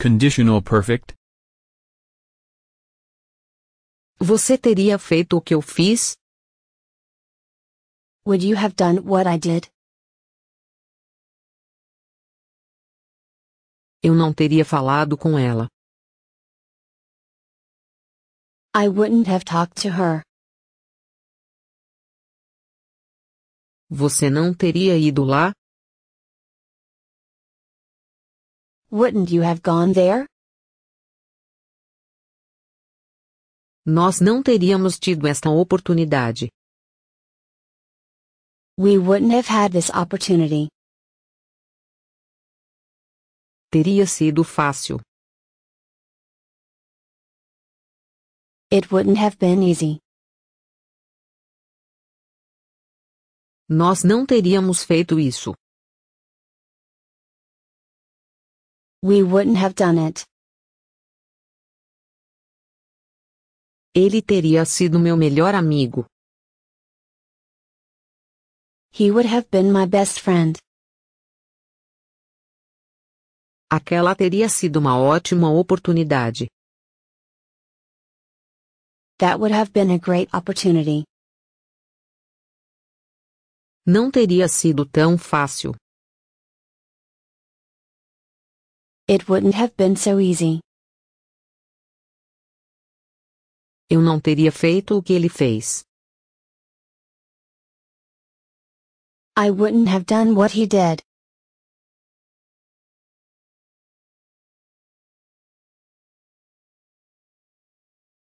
Conditional perfect. Você teria feito o que eu fiz? Would you have done what I did? Eu não teria falado com ela. I wouldn't have talked to her. Você não teria ido lá? Wouldn't you have gone there? Nós não teríamos tido esta oportunidade. We wouldn't have had this opportunity. Teria sido fácil. It wouldn't have been easy. Nós não teríamos feito isso. We wouldn't have done it. Ele teria sido meu melhor amigo. He would have been my best friend. Aquela teria sido uma ótima oportunidade. That would have been a great opportunity. Não teria sido tão fácil. It wouldn't have been so easy. Eu não teria feito o que ele fez. I wouldn't have done what he did.